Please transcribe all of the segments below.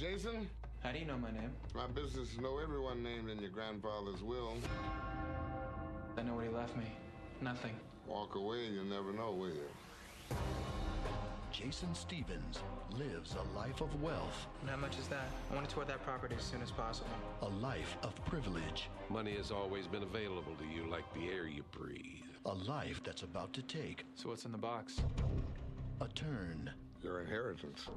business do you know my name? My business knows everyone named in your grandfather's will. I know what he left me. Nothing. Walk away, and you'll never know, will you? Jason Stevens lives a life of wealth, And how much is that? I want to tour that property as soon as possible. a life of privilege, Money has always been available to you like the air you breathe. a life that's about to take So what's in the box? a turn. Your inheritance.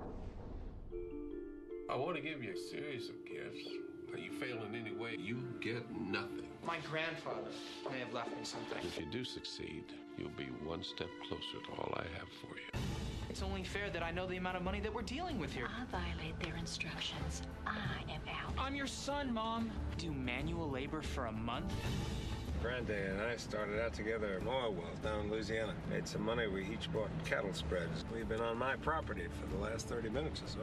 I want to give you a series of gifts, but you fail in any way, you get nothing. My grandfather may have left me something. If you do succeed, you'll be one step closer to all I have for you. It's only fair that I know the amount of money that we're dealing with here. I violate their instructions. I am out. I'm your son, Mom. Do manual labor for a month? Granddad and I started out together in oil wells down in Louisiana. Made some money. We each bought cattle spreads. We've been on my property for the last 30 minutes or so.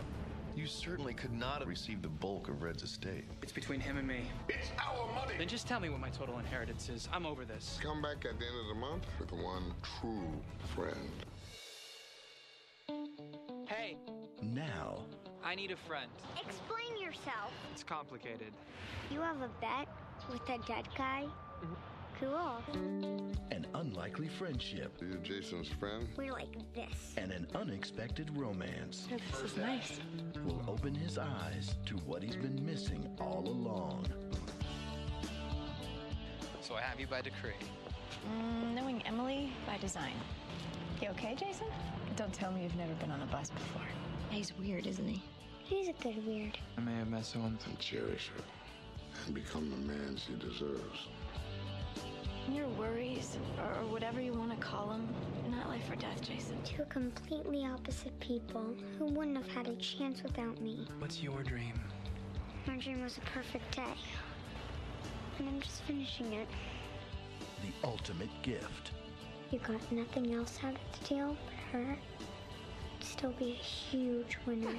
You certainly could not have received the bulk of Red's estate. It's between him and me. It's our money! Then just tell me what my total inheritance is. I'm over this. Come back at the end of the month with one true friend. Hey, Now, I need a friend. Explain yourself. It's complicated. You have a bet with a dead guy? Mm-hmm. Cool. an unlikely friendship You're Jason's friend. We're like this. and an unexpected romance This is nice. will open his eyes to what he's been missing all along. So I have you by decree. Mm, knowing Emily by design. You okay, Jason? Don't tell me you've never been on a bus before. He's weird, isn't he? He's a good weird. I may have met someone. And cherish her. And become the man she deserves. Your worries, or, or whatever you want to call them, not life or death, Jason. Two completely opposite people who wouldn't have had a chance without me. What's your dream? My dream was a perfect day. And I'm just finishing it. The ultimate gift. You got nothing else out of the deal but her. You'd still be a huge winner.